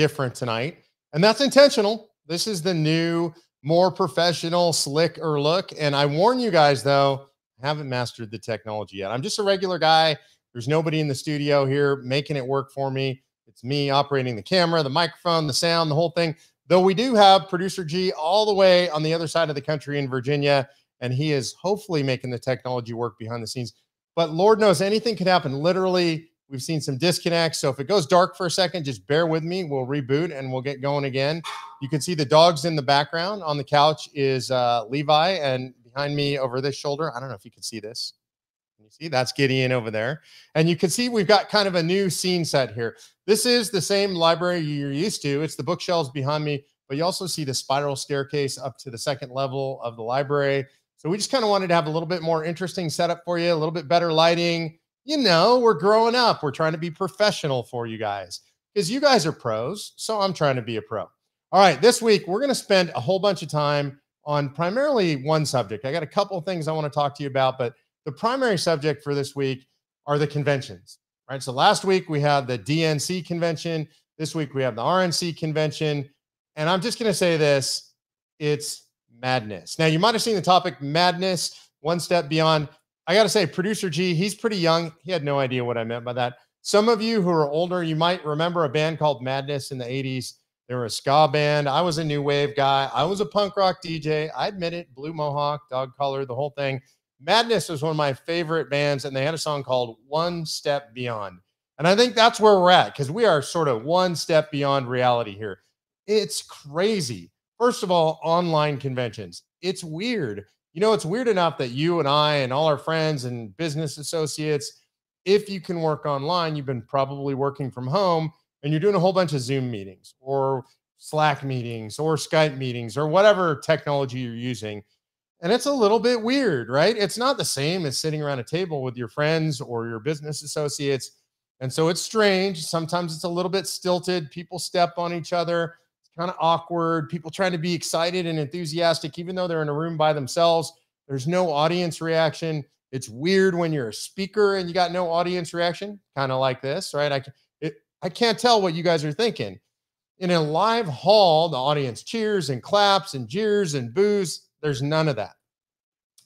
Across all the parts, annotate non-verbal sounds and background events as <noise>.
different tonight, and that's intentional. This is the new, more professional, slicker look. And I warn you guys, though, I haven't mastered the technology yet. I'm just a regular guy. There's nobody in the studio here making it work for me. It's me operating the camera, the microphone, the sound, the whole thing. Though we do have producer G all the way on the other side of the country in Virginia, and he is hopefully making the technology work behind the scenes. But Lord knows anything could happen. Literally, we've seen some disconnects. So if it goes dark for a second, just bear with me. We'll reboot and we'll get going again. You can see the dogs in the background. On the couch is uh, Levi, and behind me over this shoulder, I don't know if you can see this. Can you see that's Gideon over there? And you can see we've got kind of a new scene set here. This is the same library you're used to. It's the bookshelves behind me, but you also see the spiral staircase up to the second level of the library. So we just kind of wanted to have a little bit more interesting setup for you, a little bit better lighting. You know, we're growing up. We're trying to be professional for you guys because you guys are pros. So I'm trying to be a pro. All right, this week we're going to spend a whole bunch of time on primarily one subject. I got a couple things I want to talk to you about, but the primary subject for this week are the conventions. Right. So last week we had the DNC convention. This week we have the RNC convention. And I'm just going to say this it's madness. Now, you might have seen the topic madness, one step beyond. I got to say, producer G, he's pretty young. He had no idea what I meant by that. Some of you who are older, you might remember a band called Madness in the 80s. They were a ska band. I was a new wave guy. I was a punk rock DJ. I admit it. Blue Mohawk, dog Collar, the whole thing. Madness was one of my favorite bands, and they had a song called One Step Beyond. And I think that's where we're at because we are sort of one step beyond reality here. It's crazy First of all, online conventions. It's weird. You know, it's weird enough that you and I and all our friends and business associates, if you can work online, you've been probably working from home and you're doing a whole bunch of Zoom meetings or Slack meetings or Skype meetings or whatever technology you're using. And it's a little bit weird, right? It's not the same as sitting around a table with your friends or your business associates. And so it's strange. Sometimes it's a little bit stilted. People step on each other kind of awkward, people trying to be excited and enthusiastic, even though they're in a room by themselves. There's no audience reaction. It's weird when you're a speaker and you got no audience reaction, kind of like this, right? I, it, I can't tell what you guys are thinking. In a live hall, the audience cheers and claps and jeers and boos. There's none of that.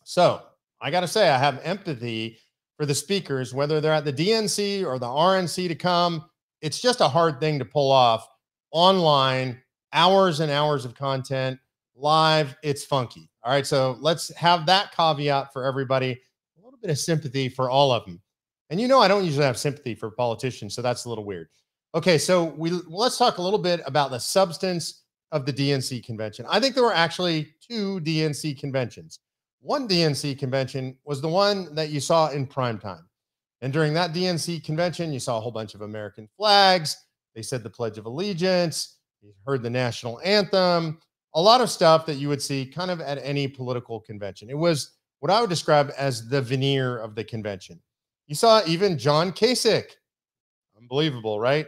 So I got to say, I have empathy for the speakers, whether they're at the DNC or the RNC to come. It's just a hard thing to pull off online hours and hours of content live. It's funky. All right. So let's have that caveat for everybody. A little bit of sympathy for all of them. And you know, I don't usually have sympathy for politicians, so that's a little weird. Okay, so we let's talk a little bit about the substance of the DNC convention. I think there were actually two DNC conventions. One DNC convention was the one that you saw in prime time. And during that DNC convention, you saw a whole bunch of American flags. They said the Pledge of Allegiance heard the national anthem, a lot of stuff that you would see kind of at any political convention. It was what I would describe as the veneer of the convention. You saw even John Kasich. Unbelievable, right?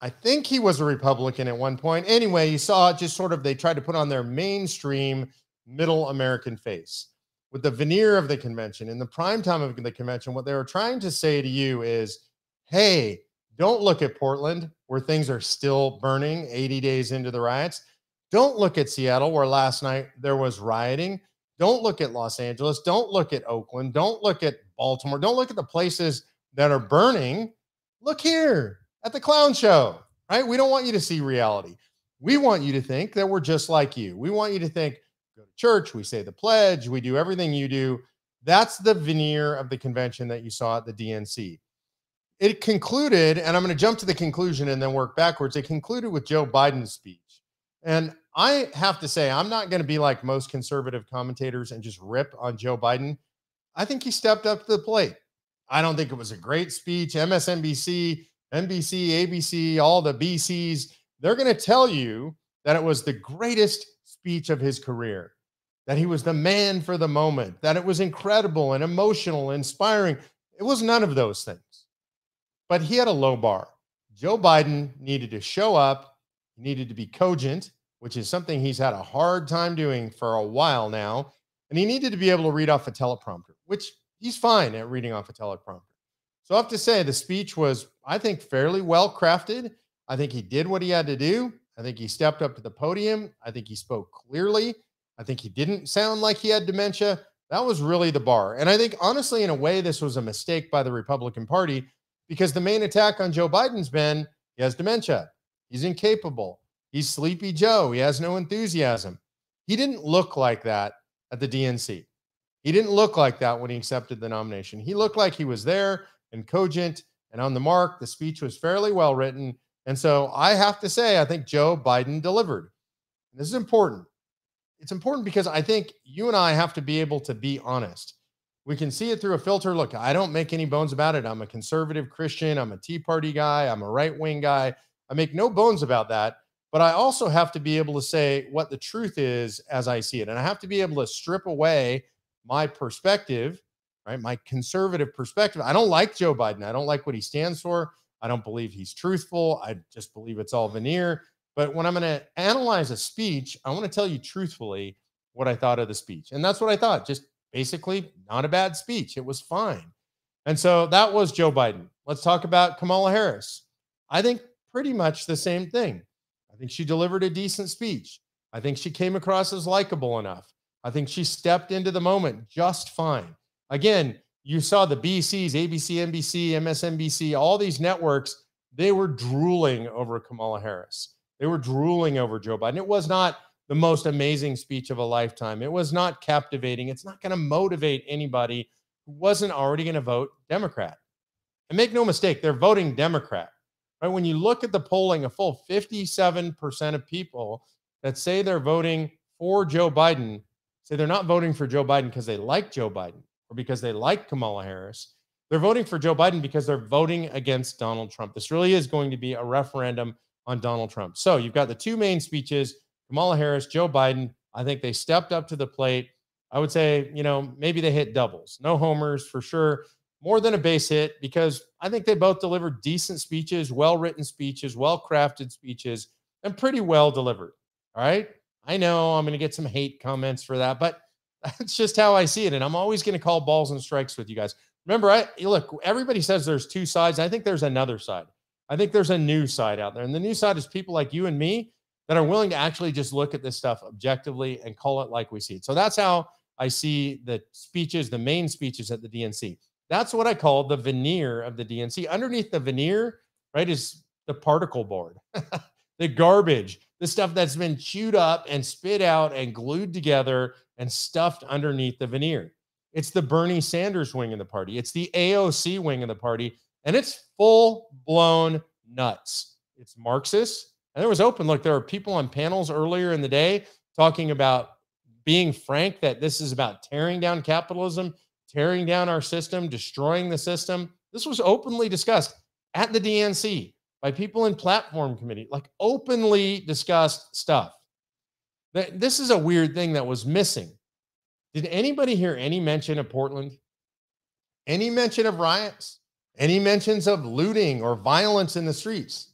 I think he was a Republican at one point. Anyway, you saw just sort of they tried to put on their mainstream middle American face. With the veneer of the convention, in the prime time of the convention, what they were trying to say to you is, hey, don't look at Portland, where things are still burning 80 days into the riots. Don't look at Seattle, where last night there was rioting. Don't look at Los Angeles. Don't look at Oakland. Don't look at Baltimore. Don't look at the places that are burning. Look here at the clown show, right? We don't want you to see reality. We want you to think that we're just like you. We want you to think, go to church, we say the pledge, we do everything you do. That's the veneer of the convention that you saw at the DNC it concluded, and I'm going to jump to the conclusion and then work backwards. It concluded with Joe Biden's speech. And I have to say, I'm not going to be like most conservative commentators and just rip on Joe Biden. I think he stepped up to the plate. I don't think it was a great speech. MSNBC, NBC, ABC, all the BCs, they're going to tell you that it was the greatest speech of his career, that he was the man for the moment, that it was incredible and emotional, inspiring. It was none of those things but he had a low bar. Joe Biden needed to show up, he needed to be cogent, which is something he's had a hard time doing for a while now. And he needed to be able to read off a teleprompter, which he's fine at reading off a teleprompter. So I have to say, the speech was, I think, fairly well crafted. I think he did what he had to do. I think he stepped up to the podium. I think he spoke clearly. I think he didn't sound like he had dementia. That was really the bar. And I think, honestly, in a way, this was a mistake by the Republican Party because the main attack on Joe Biden's been he has dementia, he's incapable, he's sleepy Joe, he has no enthusiasm. He didn't look like that at the DNC. He didn't look like that when he accepted the nomination. He looked like he was there and cogent and on the mark. The speech was fairly well written. And so I have to say, I think Joe Biden delivered. And this is important. It's important because I think you and I have to be able to be honest. We can see it through a filter. Look, I don't make any bones about it. I'm a conservative Christian. I'm a Tea Party guy. I'm a right wing guy. I make no bones about that. But I also have to be able to say what the truth is as I see it. And I have to be able to strip away my perspective, right? My conservative perspective. I don't like Joe Biden. I don't like what he stands for. I don't believe he's truthful. I just believe it's all veneer. But when I'm going to analyze a speech, I want to tell you truthfully what I thought of the speech. And that's what I thought. Just basically not a bad speech. It was fine. And so that was Joe Biden. Let's talk about Kamala Harris. I think pretty much the same thing. I think she delivered a decent speech. I think she came across as likable enough. I think she stepped into the moment just fine. Again, you saw the BCs, ABC, NBC, MSNBC, all these networks, they were drooling over Kamala Harris. They were drooling over Joe Biden. It was not the most amazing speech of a lifetime. It was not captivating. It's not going to motivate anybody who wasn't already going to vote Democrat. And make no mistake, they're voting Democrat. Right? When you look at the polling, a full 57% of people that say they're voting for Joe Biden say they're not voting for Joe Biden because they like Joe Biden or because they like Kamala Harris. They're voting for Joe Biden because they're voting against Donald Trump. This really is going to be a referendum on Donald Trump. So you've got the two main speeches Kamala Harris, Joe Biden. I think they stepped up to the plate. I would say, you know, maybe they hit doubles, no homers for sure, more than a base hit, because I think they both delivered decent speeches, well written speeches, well crafted speeches, and pretty well delivered. All right. I know I'm going to get some hate comments for that, but <laughs> that's just how I see it. And I'm always going to call balls and strikes with you guys. Remember, I look, everybody says there's two sides. I think there's another side. I think there's a new side out there. And the new side is people like you and me that are willing to actually just look at this stuff objectively and call it like we see it. So that's how I see the speeches, the main speeches at the DNC. That's what I call the veneer of the DNC. Underneath the veneer, right, is the particle board, <laughs> the garbage, the stuff that's been chewed up and spit out and glued together and stuffed underneath the veneer. It's the Bernie Sanders wing of the party. It's the AOC wing of the party. And it's full blown nuts. It's Marxist. And there was open look, there were people on panels earlier in the day talking about being frank that this is about tearing down capitalism, tearing down our system, destroying the system. This was openly discussed at the DNC by people in platform committee, like openly discussed stuff. This is a weird thing that was missing. Did anybody hear any mention of Portland? Any mention of riots? Any mentions of looting or violence in the streets?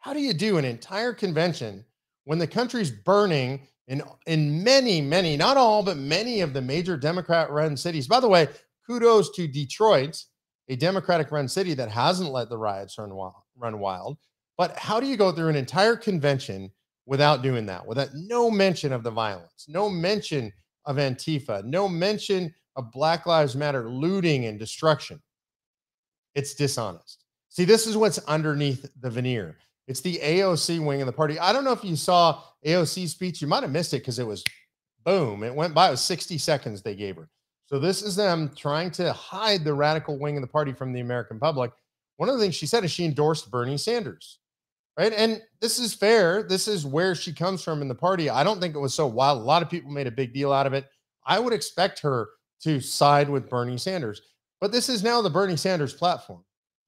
How do you do an entire convention when the country's burning in in many, many, not all, but many of the major Democrat-run cities? By the way, kudos to Detroit, a Democratic-run city that hasn't let the riots run wild run wild. But how do you go through an entire convention without doing that? Without no mention of the violence, no mention of Antifa, no mention of Black Lives Matter looting and destruction. It's dishonest. See, this is what's underneath the veneer. It's the AOC wing of the party. I don't know if you saw AOC's speech. You might have missed it because it was boom. It went by. It was 60 seconds they gave her. So this is them trying to hide the radical wing of the party from the American public one of the things she said is she endorsed Bernie Sanders, right? And this is fair. This is where she comes from in the party. I don't think it was so wild. A lot of people made a big deal out of it. I would expect her to side with Bernie Sanders, but this is now the Bernie Sanders platform.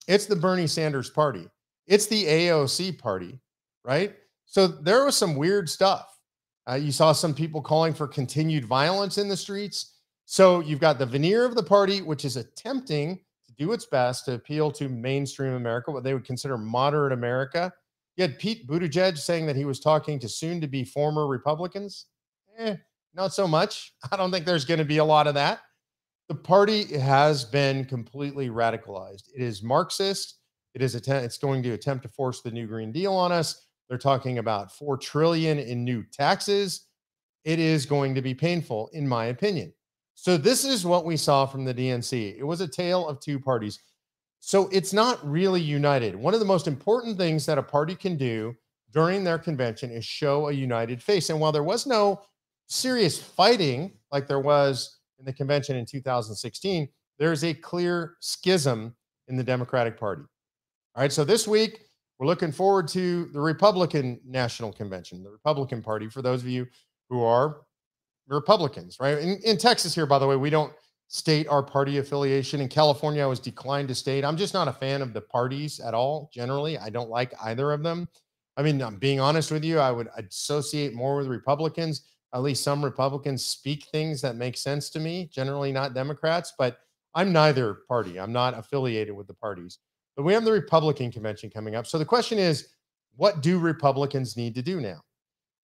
It's the Bernie Sanders party. It's the AOC party, right? So there was some weird stuff. Uh, you saw some people calling for continued violence in the streets. So you've got the veneer of the party, which is attempting to do its best to appeal to mainstream America, what they would consider moderate America. You had Pete Buttigieg saying that he was talking to soon to be former Republicans. Eh, not so much. <laughs> I don't think there's going to be a lot of that. The party has been completely radicalized. It is Marxist. It is att- it's going to attempt to force the new Green Deal on us. They're talking about 4 trillion in new taxes. It is going to be painful in my opinion. So this is what we saw from the DNC. It was a tale of two parties. So it's not really united. One of the most important things that a party can do during their convention is show a united face. And while there was no serious fighting like there was in the convention in 2016, there's a clear schism in the Democratic Party. All right. So this week, we're looking forward to the Republican National Convention, the Republican Party, for those of you who are Republicans, right? In, in Texas, here, by the way, we don't state our party affiliation. In California, I was declined to state. I'm just not a fan of the parties at all, generally. I don't like either of them. I mean, I'm being honest with you, I would associate more with Republicans. At least some Republicans speak things that make sense to me, generally not Democrats, but I'm neither party. I'm not affiliated with the parties. But we have the Republican convention coming up. So the question is, what do Republicans need to do now?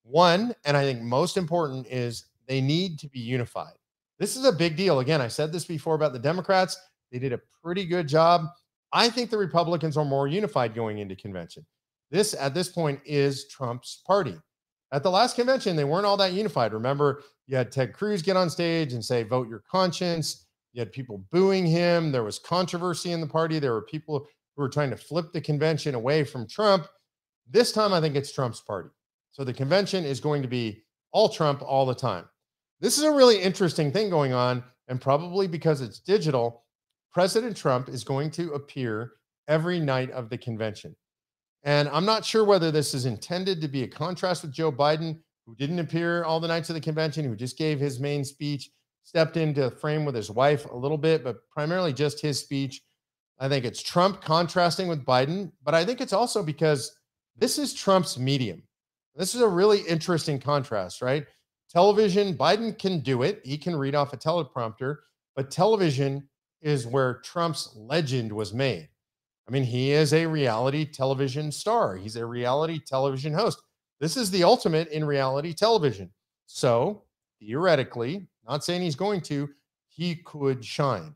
One, and I think most important, is they need to be unified. This is a big deal. Again, I said this before about the Democrats. They did a pretty good job. I think the Republicans are more unified going into convention. This, at this point, is Trump's party. At the last convention, they weren't all that unified. Remember, you had Ted Cruz get on stage and say, vote your conscience. You had people booing him. There was controversy in the party. There were people who were trying to flip the convention away from Trump. This time, I think it's Trump's party. So the convention is going to be all Trump all the time. This is a really interesting thing going on. And probably because it's digital, President Trump is going to appear every night of the convention. And I'm not sure whether this is intended to be a contrast with Joe Biden, who didn't appear all the nights of the convention, who just gave his main speech, stepped into frame with his wife a little bit, but primarily just his speech. I think it's Trump contrasting with Biden, but I think it's also because this is Trump's medium. This is a really interesting contrast, right? Television, Biden can do it. He can read off a teleprompter, but television is where Trump's legend was made. I mean, he is a reality television star, he's a reality television host. This is the ultimate in reality television. So, theoretically, not saying he's going to, he could shine.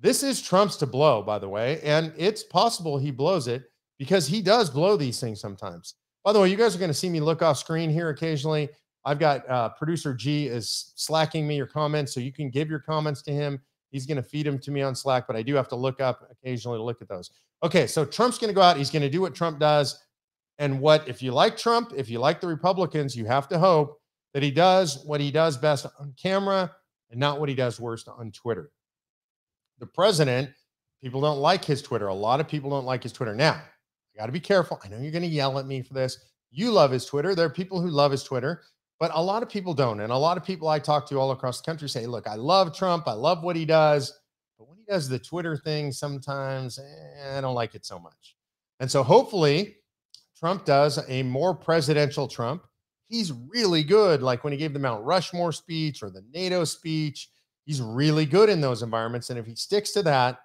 This is Trump's to blow, by the way, and it's possible he blows it because he does blow these things sometimes. By the way, you guys are going to see me look off screen here occasionally. I've got uh, producer G is slacking me your comments, so you can give your comments to him. He's going to feed them to me on Slack, but I do have to look up occasionally to look at those. Okay, so Trump's going to go out. He's going to do what Trump does. And what, if you like Trump, if you like the Republicans, you have to hope that he does what he does best on camera and not what he does worst on Twitter. The president, people don't like his Twitter. A lot of people don't like his Twitter. Now, I got to be careful. I know you're going to yell at me for this. You love his Twitter. There are people who love his Twitter, but a lot of people don't. And a lot of people I talk to all across the country say, look, I love Trump. I love what he does But when he does the Twitter thing sometimes, eh, I don't like it so much. And so hopefully Trump does a more presidential Trump. He's really good. Like when he gave the Mount Rushmore speech or the NATO speech, he's really good in those environments. And if he sticks to that,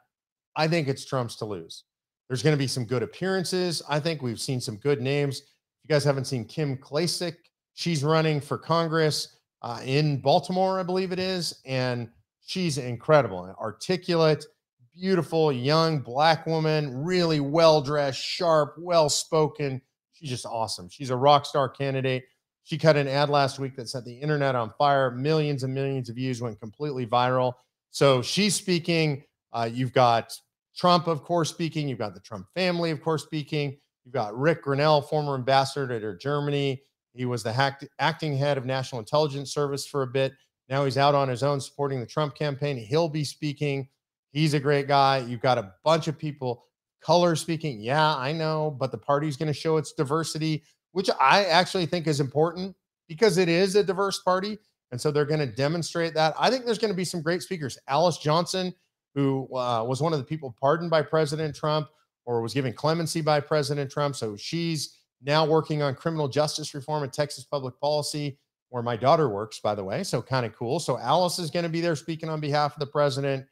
I think it's Trump's to lose. There's going to be some good appearances. I think we've seen some good names. If you guys haven't seen Kim Klacik, she's running for Congress uh, in Baltimore, I believe it is. And She's incredible, articulate, beautiful, young black woman, really well dressed, sharp, well spoken. She's just awesome. She's a rock star candidate. She cut an ad last week that set the internet on fire. Millions and millions of views went completely viral. So she's speaking. Uh, you've got Trump, of course, speaking. You've got the Trump family, of course, speaking. You've got Rick Grenell, former ambassador to Germany. He was the hack- acting head of National Intelligence Service for a bit. Now he's out on his own supporting the Trump campaign. He'll be speaking. He's a great guy. You've got a bunch of people, color speaking. Yeah, I know, but the party's going to show its diversity, which I actually think is important because it is a diverse party. And so they're going to demonstrate that. I think there's going to be some great speakers. Alice Johnson, who uh, was one of the people pardoned by President Trump or was given clemency by President Trump. So she's now working on criminal justice reform and Texas public policy where my daughter works, by the way. So kind of cool. So Alice is going to be there speaking on behalf of the president.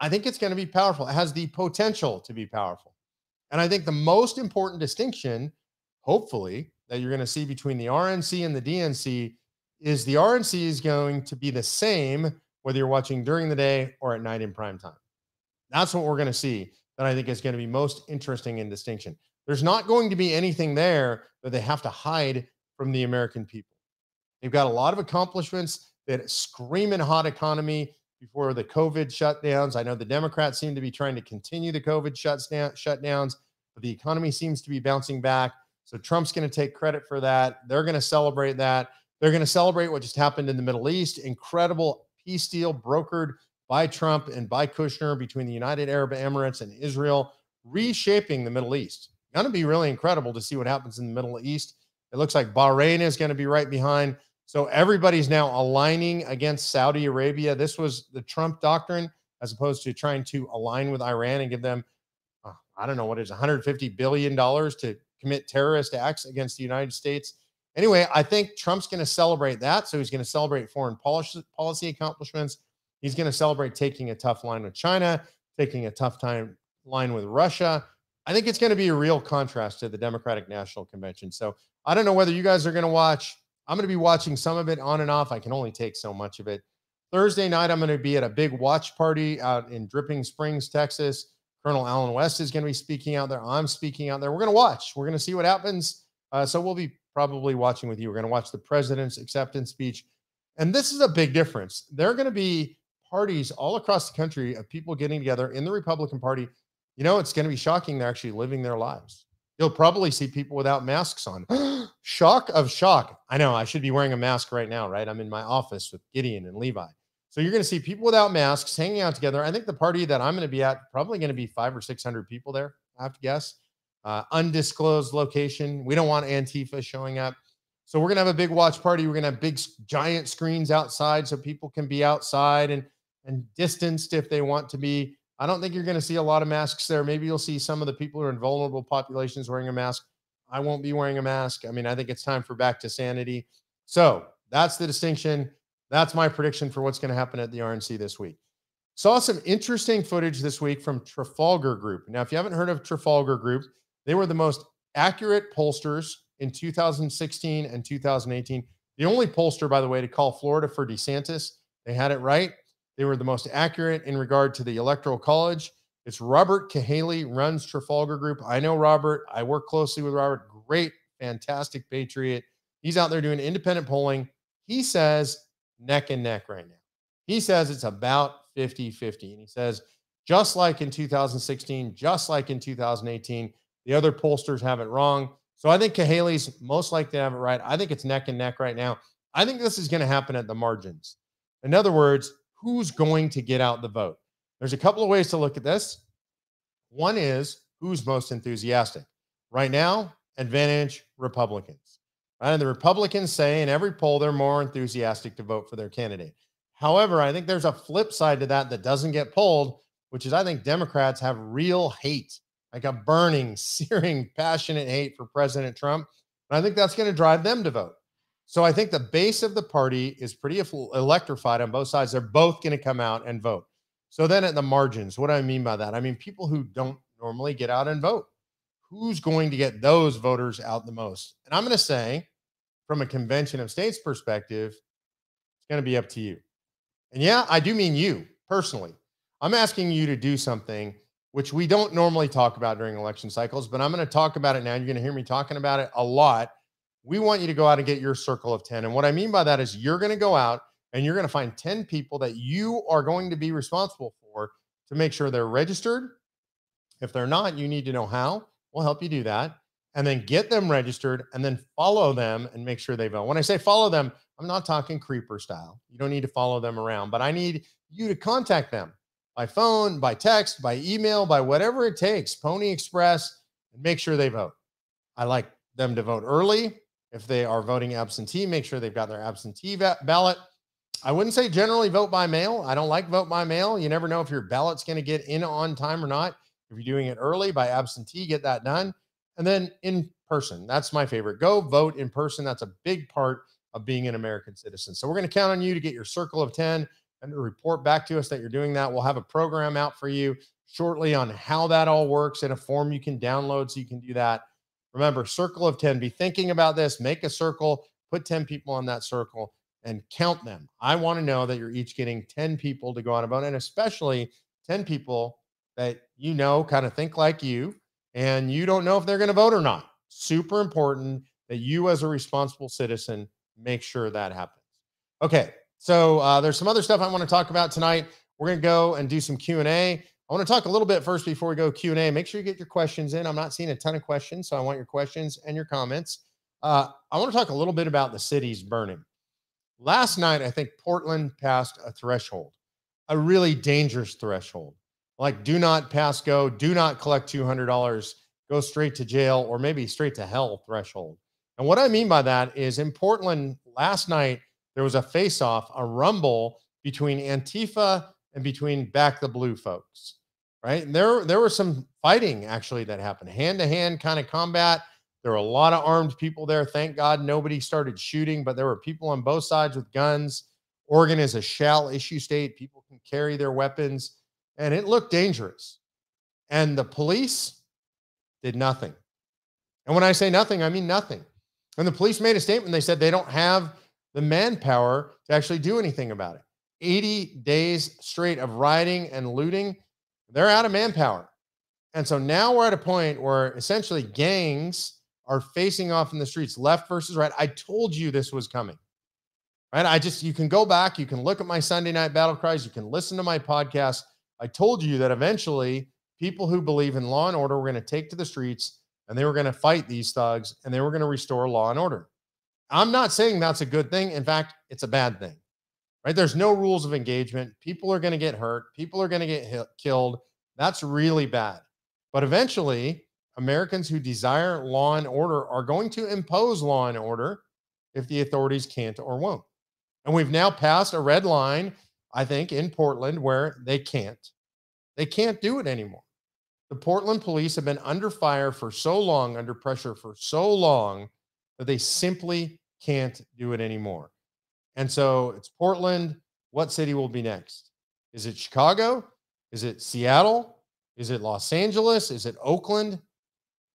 I think it's going to be powerful. It has the potential to be powerful. And I think the most important distinction, hopefully, that you're going to see between the RNC and the DNC is the RNC is going to be the same whether you're watching during the day or at night in prime time. That's what we're going to see. that I think is going to be most interesting in distinction. There's not going to be anything there that they have to hide from the American people. They've got a lot of accomplishments that screaming hot economy before the COVID shutdowns. I know the Democrats seem to be trying to continue the COVID shutdowns, but the economy seems to be bouncing back. So Trump's going to take credit for that. They're going to celebrate that. They're going to celebrate what just happened in the Middle East. Incredible peace deal brokered by Trump and by Kushner between the United Arab Emirates and Israel, reshaping the Middle East. Going to be really incredible to see what happens in the Middle East. It looks like Bahrain is going to be right behind. So everybody's now aligning against Saudi Arabia. This was the Trump doctrine, as opposed to trying to align with Iran and give them, uh, I don't know what is 150 billion dollars to commit terrorist acts against the United States. Anyway, I think Trump's going to celebrate that. So he's going to celebrate foreign policy, accomplishments. He's going to celebrate taking a tough line with China, taking a tough time line with Russia. I think it's going to be a real contrast to the Democratic National Convention. So I don't know whether you guys are going to watch. I'm going to be watching some of it on and off. I can only take so much of it. Thursday night, I'm going to be at a big watch party out in Dripping Springs, Texas. Colonel Allen West is going to be speaking out there. I'm speaking out there. We're going to watch. We're going to see what happens. Uh, so we'll be probably watching with you. We're going to watch the president's acceptance speech. And this is a big difference. There are going to be parties all across the country of people getting together in the Republican Party. You know, it's going to be shocking. They're actually living their lives. You'll probably see people without masks on. <gasps> shock of shock. I know I should be wearing a mask right now, right? I'm in my office with Gideon and Levi. So you're going to see people without masks hanging out together. I think the party that I'm going to be at probably going to be five or 600 people there. I have to guess. Uh, undisclosed location. We don't want Antifa showing up. So we're going to have a big watch party. We're going to have big giant screens outside so people can be outside and and distanced if they want to be. I don't think you're going to see a lot of masks there. Maybe you'll see some of the people who are in vulnerable populations wearing a mask. I won't be wearing a mask. I mean, I think it's time for back to sanity. So that's the distinction. That's my prediction for what's going to happen at the RNC this week. Saw some interesting footage this week from Trafalgar Group. Now, if you haven't heard of Trafalgar Group, they were the most accurate pollsters in 2016 and 2018. The only pollster, by the way, to call Florida for DeSantis. They had it right. They were the most accurate in regard to the Electoral College. It's Robert Cahaly runs Trafalgar Group. I know Robert. I work closely with Robert. Great, fantastic patriot. He's out there doing independent polling. He says neck and neck right now. He says it's about 50 50. And he says, just like in 2016, just like in 2018, the other pollsters have it wrong. So I think Cahaly's most likely to have it right. I think it's neck and neck right now. I think this is going to happen at the margins. In other words, who's going to get out the vote? There's a couple of ways to look at this. One is who's most enthusiastic. Right now, advantage Republicans. Right? And the Republicans say in every poll they're more enthusiastic to vote for their candidate. However, I think there's a flip side to that that doesn't get polled, which is I think Democrats have real hate, like a burning, <laughs> searing, passionate hate for President Trump. And I think that's going to drive them to vote. So I think the base of the party is pretty electrified on both sides. They're both going to come out and vote. So then at the margins, what do I mean by that? I mean people who don't normally get out and vote. Who's going to get those voters out the most? And I'm going to say, from a convention of states perspective, it's going to be up to you. And yeah, I do mean you personally. I'm asking you to do something which we don't normally talk about during election cycles, but I'm going to talk about it now. You're going to hear me talking about it a lot we want you to go out and get your circle of 10. And what I mean by that is you're going to go out and you're going to find 10 people that you are going to be responsible for to make sure they're registered. If they're not, you need to know how. We'll help you do that. And then get them registered and then follow them and make sure they vote. When I say follow them, I'm not talking creeper style. You don't need to follow them around, but I need you to contact them by phone, by text, by email, by whatever it takes, Pony Express, and make sure they vote. I like them to vote early. If they are voting absentee, make sure they've got their absentee ballot. I wouldn't say generally vote by mail. I don't like vote by mail. You never know if your ballot's going to get in on time or not. If you're doing it early by absentee, get that done. And then in person. That's my favorite. Go vote in person. That's a big part of being an American citizen. So we're going to count on you to get your circle of 10 and to report back to us that you're doing that. We'll have a program out for you shortly on how that all works in a form you can download so you can do that. Remember, circle of 10. Be thinking about this. Make a circle, put 10 people on that circle and count them. I want to know that you're each getting 10 people to go on a vote, and especially 10 people that you know kind of think like you and you don't know if they're going to vote or not. Super important that you, as a responsible citizen, make sure that happens. Okay, so uh, there's some other stuff I want to talk about tonight. We're going to go and do some Q and A. I want to talk a little bit first before we go Q and A. Make sure you get your questions in. I'm not seeing a ton of questions, so I want your questions and your comments. Uh, I want to talk a little bit about the cities burning. Last night, I think Portland passed a threshold, a really dangerous threshold. Like, do not pass go, do not collect $200, go straight to jail, or maybe straight to hell threshold. And what I mean by that is in Portland last night, there was a face off, a rumble between Antifa and between Back the Blue folks, right? And there, there was some fighting actually that happened, hand to hand kind of combat. There were a lot of armed people there. Thank God nobody started shooting, but there were people on both sides with guns. Oregon is a shall issue state. People can carry their weapons, and it looked dangerous. And the police did nothing. And when I say nothing, I mean nothing. And the police made a statement. They said they don't have the manpower to actually do anything about it. 80 days straight of rioting and looting, they're out of manpower. And so now we're at a point where essentially gangs are facing off in the streets, left versus right. I told you this was coming. Right? I just you can go back, you can look at my Sunday night battle cries, you can listen to my podcast. I told you that eventually people who believe in law and order were going to take to the streets and they were going to fight these thugs and they were going to restore law and order. I'm not saying that's a good thing. In fact, it's a bad thing. Right? There's no rules of engagement. People are going to get hurt. People are going to get hit, killed. That's really bad. But eventually, Americans who desire law and order are going to impose law and order if the authorities can't or won't. And we've now passed a red line, I think, in Portland where they can't. They can't do it anymore. The Portland police have been under fire for so long, under pressure for so long, that they simply can't do it anymore. And so it's Portland. What city will be next? Is it Chicago? Is it Seattle? Is it Los Angeles? Is it Oakland?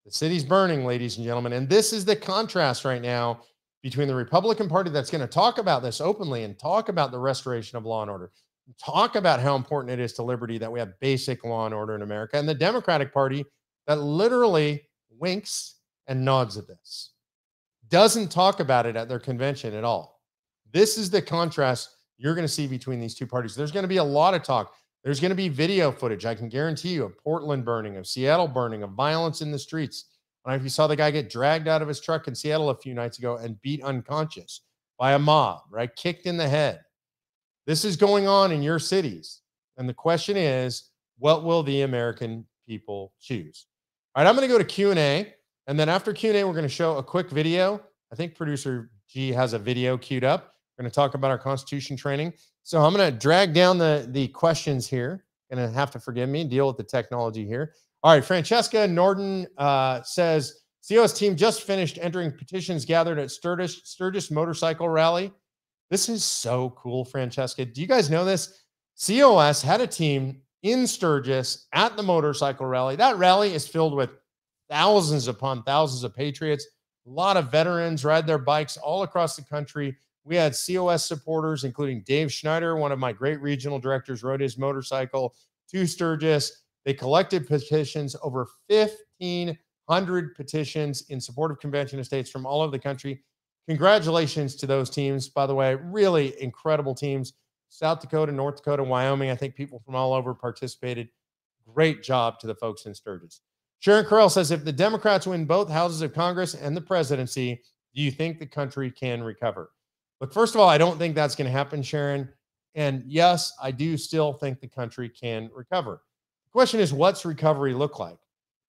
The city's burning, ladies and gentlemen. And this is the contrast right now between the Republican Party that's going to talk about this openly and talk about the restoration of law and order, talk about how important it is to liberty that we have basic law and order in America, and the Democratic Party that literally winks and nods at this, doesn't talk about it at their convention at all. This is the contrast you're going to see between these two parties. There's going to be a lot of talk. There's going to be video footage, I can guarantee you, of Portland burning, of Seattle burning, of violence in the streets. I don't know if you saw the guy get dragged out of his truck in Seattle a few nights ago and beat unconscious by a mob, right? Kicked in the head. This is going on in your cities. And the question is, what will the American people choose? All right, I'm going to go to Q&A. And then after Q&A, we're going to show a quick video. I think producer G has a video queued up. We're going to talk about our Constitution training. So I'm going to drag down the, the questions here. Going to have to forgive me, and deal with the technology here. All right, Francesca Norden uh, says, COS team just finished entering petitions gathered at Sturgis, Sturgis Motorcycle Rally. This is so cool, Francesca. Do you guys know this? COS had a team in Sturgis at the motorcycle rally. That rally is filled with thousands upon thousands of patriots. A lot of veterans ride their bikes all across the country. We had COS supporters, including Dave Schneider, one of my great regional directors, rode his motorcycle to Sturgis. They collected petitions, over 1,500 petitions in support of convention estates from all over the country. Congratulations to those teams, by the way, really incredible teams. South Dakota, North Dakota, Wyoming. I think people from all over participated. Great job to the folks in Sturgis. Sharon Carell says if the Democrats win both houses of Congress and the presidency, do you think the country can recover? Look, first of all, I don't think that's going to happen, Sharon. And yes, I do still think the country can recover. Question is, what's recovery look like?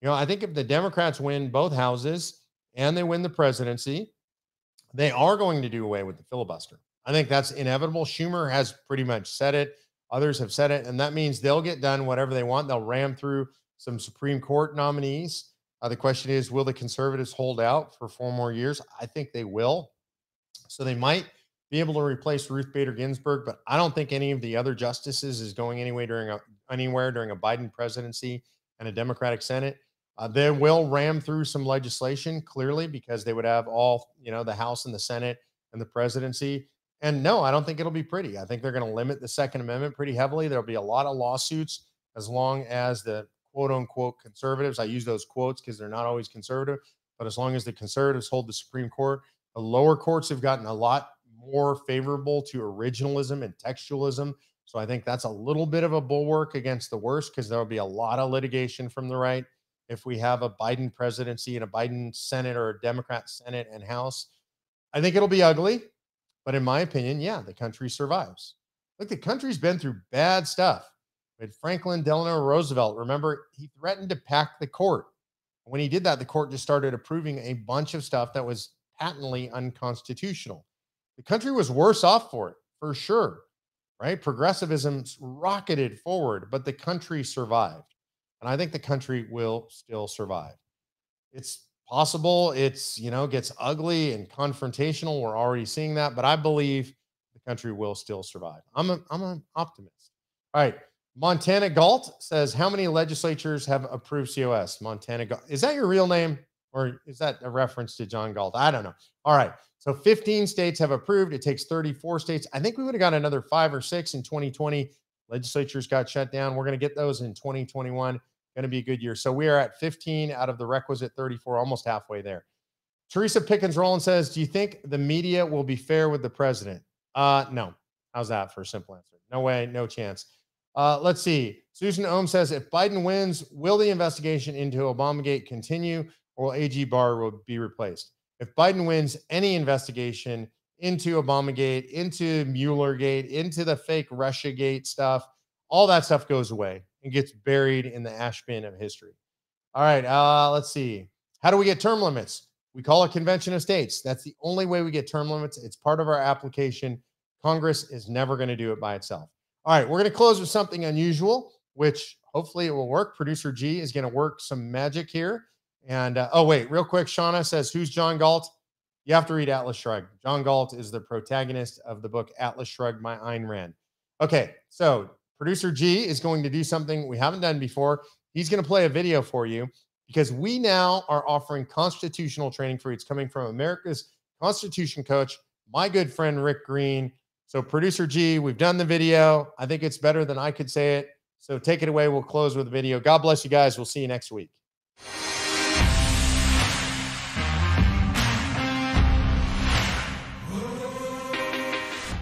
You know, I think if the Democrats win both houses and they win the presidency, they are going to do away with the filibuster. I think that's inevitable. Schumer has pretty much said it. Others have said it. And that means they'll get done whatever they want. They'll ram through some Supreme Court nominees. Uh, the question is, will the conservatives hold out for four more years? I think they will. So they might be able to replace Ruth Bader Ginsburg, but I don't think any of the other justices is going anywhere during a, anywhere during a Biden presidency and a Democratic Senate. Uh, they will ram through some legislation clearly because they would have all you know the House and the Senate and the presidency. And no, I don't think it'll be pretty. I think they're going to limit the Second Amendment pretty heavily. There'll be a lot of lawsuits as long as the quote unquote conservatives, I use those quotes because they're not always conservative, but as long as the conservatives hold the Supreme Court, the lower courts have gotten a lot more favorable to originalism and textualism. So I think that's a little bit of a bulwark against the worst because there will be a lot of litigation from the right if we have a Biden presidency and a Biden Senate or a Democrat Senate and House. I think it'll be ugly, but in my opinion, yeah, the country survives. Look, the country's been through bad stuff. But Franklin Delano Roosevelt, remember, he threatened to pack the court. When he did that, the court just started approving a bunch of stuff that was patently unconstitutional. The country was worse off for it, for sure, right? Progressivism rocketed forward, but the country survived. And I think the country will still survive. It's possible it's, you know, gets ugly and confrontational. We're already seeing that, but I believe the country will still survive. I'm a, I'm an optimist. All right. Montana Galt says, How many legislatures have approved COS? Montana Galt. Is that your real name or is that a reference to John Galt? I don't know. All right. So 15 states have approved. It takes 34 states. I think we would have got another five or six in 2020. Legislatures got shut down. We're going to get those in 2021. Going to be a good year. So we are at 15 out of the requisite 34, almost halfway there. Teresa Pickens Rowland says, Do you think the media will be fair with the president? Uh, no. How's that for a simple answer? No way, no chance. Uh, let's see. Susan Ohm says, if Biden wins, will the investigation into Obamagate continue or will AG Barr will be replaced? If Biden wins any investigation into Obamagate, into Muellergate, into the fake Russiagate stuff, all that stuff goes away and gets buried in the ash bin of history. All right, uh, let's see. How do we get term limits? We call a convention of states. That's the only way we get term limits. It's part of our application. Congress is never going to do it by itself. All right, we're going to close with something unusual, which hopefully it will work. Producer G is going to work some magic here. And uh, oh, wait, real quick, Shauna says, Who's John Galt? You have to read Atlas Shrugged. John Galt is the protagonist of the book Atlas Shrugged, My Ayn Rand. Okay, so Producer G is going to do something we haven't done before. He's going to play a video for you because we now are offering constitutional training for you. It's coming from America's Constitution coach, my good friend Rick Green. So, producer G, we've done the video. I think it's better than I could say it. So, take it away. We'll close with the video. God bless you guys. We'll see you next week.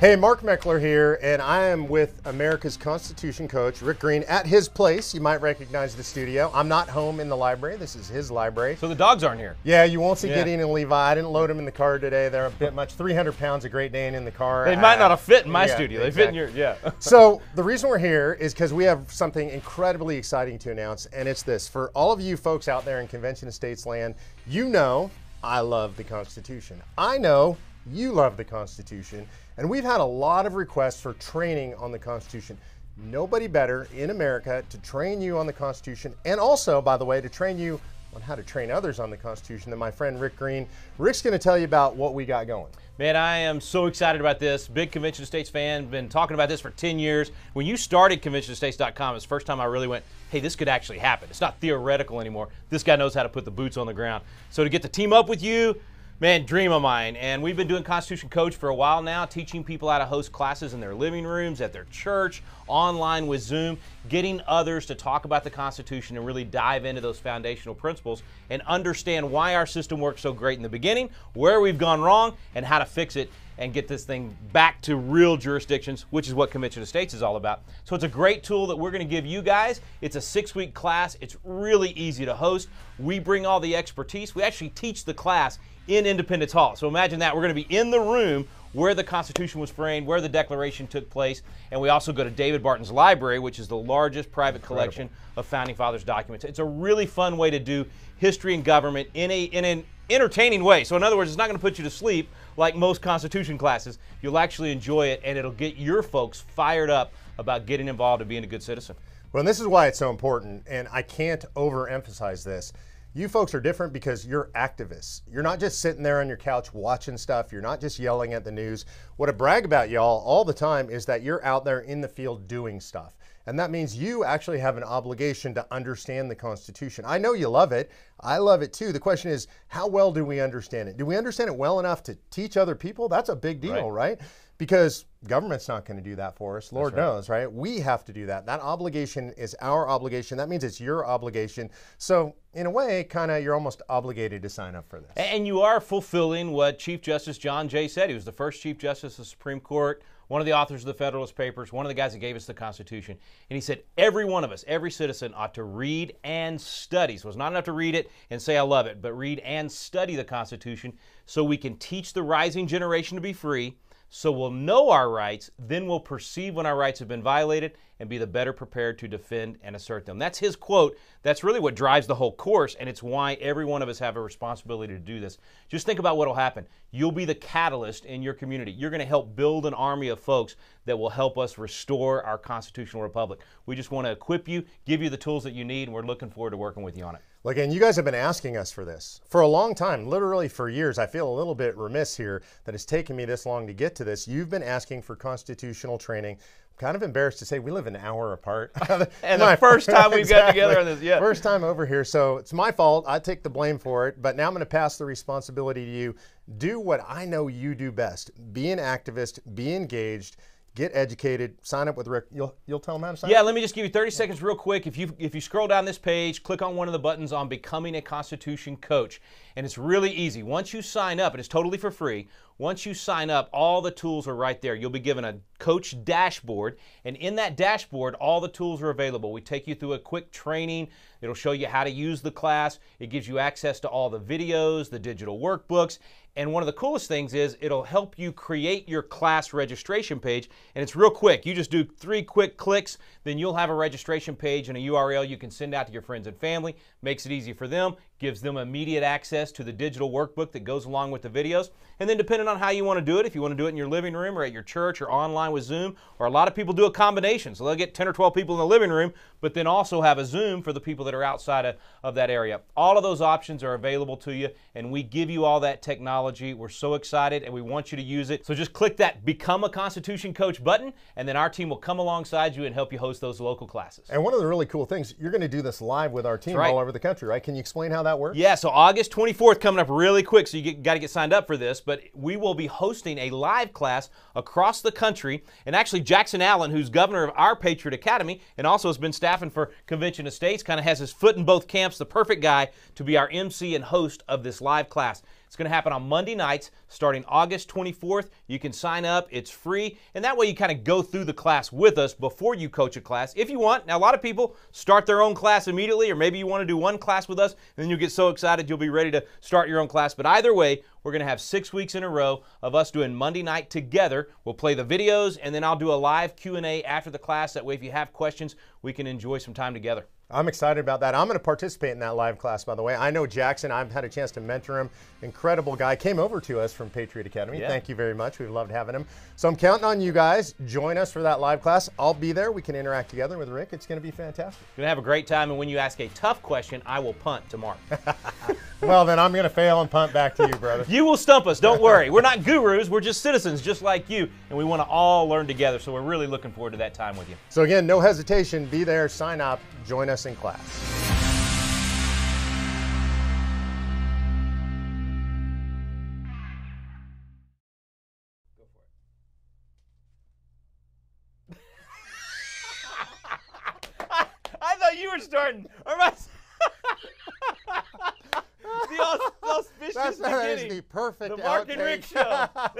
Hey, Mark Meckler here, and I am with America's Constitution coach, Rick Green, at his place. You might recognize the studio. I'm not home in the library. This is his library. So the dogs aren't here. Yeah, you won't see yeah. Gideon and Levi. I didn't load them in the car today. They're a bit much. 300 pounds of Great Dane in the car. They might not have fit in my yeah, studio. They exactly. fit in your, yeah. <laughs> so the reason we're here is because we have something incredibly exciting to announce, and it's this. For all of you folks out there in Convention of States land, you know I love the Constitution. I know you love the Constitution. And we've had a lot of requests for training on the Constitution. Nobody better in America to train you on the Constitution and also, by the way, to train you on how to train others on the Constitution than my friend Rick Green. Rick's going to tell you about what we got going. Man, I am so excited about this. Big Convention States fan. Been talking about this for 10 years. When you started ConventionofStates.com, it's the first time I really went, hey, this could actually happen. It's not theoretical anymore. This guy knows how to put the boots on the ground. So to get to team up with you, Man, dream of mine. And we've been doing Constitution Coach for a while now, teaching people how to host classes in their living rooms, at their church, online with Zoom, getting others to talk about the Constitution and really dive into those foundational principles and understand why our system works so great in the beginning, where we've gone wrong, and how to fix it and get this thing back to real jurisdictions, which is what Convention of States is all about. So it's a great tool that we're going to give you guys. It's a six week class, it's really easy to host. We bring all the expertise. We actually teach the class in Independence Hall. So imagine that. We're going to be in the room where the Constitution was framed, where the Declaration took place, and we also go to David Barton's library, which is the largest private Incredible. collection of Founding Fathers documents. It's a really fun way to do history and government in, a, in an entertaining way. So in other words, it's not going to put you to sleep like most Constitution classes. You'll actually enjoy it, and it'll get your folks fired up about getting involved and being a good citizen. Well, and this is why it's so important, and I can't overemphasize this. You folks are different because you're activists. You're not just sitting there on your couch watching stuff. You're not just yelling at the news. What I brag about y'all all the time is that you're out there in the field doing stuff. And that means you actually have an obligation to understand the Constitution. I know you love it. I love it too. The question is, how well do we understand it? Do we understand it well enough to teach other people? That's a big deal, right? right? Because government's not going to do that for us. Lord right. knows, right? We have to do that. That obligation is our obligation. That means it's your obligation. So, in a way, kind of you're almost obligated to sign up for this. And you are fulfilling what Chief Justice John Jay said. He was the first Chief Justice of the Supreme Court, one of the authors of the Federalist Papers, one of the guys that gave us the Constitution. And he said every one of us, every citizen ought to read and study. So it's not enough to read it and say I love it, but read and study the Constitution so we can teach the rising generation to be free so we'll know our rights, then we'll perceive when our rights have been violated and be the better prepared to defend and assert them. That's his quote. That's really what drives the whole course, and it's why every one of us have a responsibility to do this. Just think about what will happen. You'll be the catalyst in your community. You're going to help build an army of folks that will help us restore our constitutional republic. We just want to equip you, give you the tools that you need, and we're looking forward to working with you on it. Look, and you guys have been asking us for this for a long time, literally for years. I feel a little bit remiss here that it's taken me this long to get to this. You've been asking for constitutional training. Kind of embarrassed to say we live an hour apart. <laughs> <laughs> and the first time we've exactly. got together on this, yeah. First time over here. So it's my fault. I take the blame for it. But now I'm going to pass the responsibility to you. Do what I know you do best be an activist, be engaged get educated, sign up with Rick. You'll you'll tell them how to sign yeah, up? Yeah, let me just give you 30 seconds real quick. If you if you scroll down this page, click on one of the buttons on becoming a Constitution coach. And it's really easy. Once you sign up, and it's totally for free, once you sign up, all the tools are right there. You'll be given a coach dashboard, and in that dashboard, all the tools are available. We take you through a quick training. It'll show you how to use the class. It gives you access to all the videos, the digital workbooks, and one of the coolest things is it'll help you create your class registration page. And it's real quick. You just do three quick clicks, then you'll have a registration page and a URL you can send out to your friends and family. Makes it easy for them, gives them immediate access to the digital workbook that goes along with the videos. And then, depending on how you want to do it, if you want to do it in your living room or at your church or online with Zoom, or a lot of people do a combination. So they'll get 10 or 12 people in the living room, but then also have a Zoom for the people that are outside of, of that area. All of those options are available to you, and we give you all that technology. We're so excited and we want you to use it. So just click that Become a Constitution Coach button, and then our team will come alongside you and help you host those local classes. And one of the really cool things, you're going to do this live with our team right. all over the country, right? Can you explain how that works? Yeah, so August 24th coming up really quick, so you got to get signed up for this, but we will be hosting a live class across the country. And actually, Jackson Allen, who's governor of our Patriot Academy and also has been staffing for Convention of States, kind of has his foot in both camps, the perfect guy to be our MC and host of this live class. It's going to happen on Monday nights starting August 24th. You can sign up, it's free, and that way you kind of go through the class with us before you coach a class if you want. Now, a lot of people start their own class immediately, or maybe you want to do one class with us, and then you'll get so excited you'll be ready to start your own class. But either way, we're going to have six weeks in a row of us doing Monday night together. We'll play the videos, and then I'll do a live Q&A after the class. That way, if you have questions, we can enjoy some time together. I'm excited about that. I'm going to participate in that live class, by the way. I know Jackson. I've had a chance to mentor him. Incredible guy. Came over to us from Patriot Academy. Yeah. Thank you very much. We've loved having him. So I'm counting on you guys. Join us for that live class. I'll be there. We can interact together with Rick. It's going to be fantastic. Going to have a great time. And when you ask a tough question, I will punt to Mark. <laughs> well, then I'm going to fail and punt back to you, brother. you will stump us. Don't worry. We're not gurus. We're just citizens just like you. And we want to all learn together. So we're really looking forward to that time with you. So again, no hesitation. Be there. Sign up. Join us in class. you were starting. Or am I? <laughs> the auspicious That's, that is the perfect The Mark and Rick show. <laughs>